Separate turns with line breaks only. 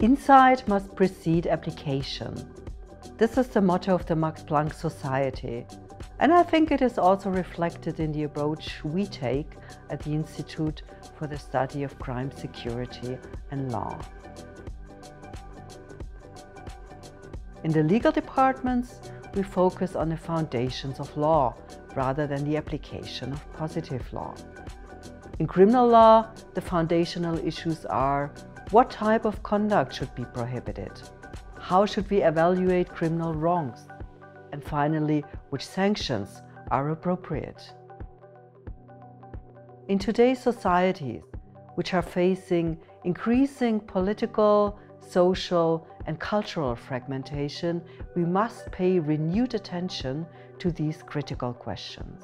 Insight must precede application. This is the motto of the Max Planck Society. And I think it is also reflected in the approach we take at the Institute for the Study of Crime Security and Law. In the legal departments, we focus on the foundations of law rather than the application of positive law. In criminal law, the foundational issues are what type of conduct should be prohibited? How should we evaluate criminal wrongs? And finally, which sanctions are appropriate? In today's societies, which are facing increasing political, social and cultural fragmentation, we must pay renewed attention to these critical questions.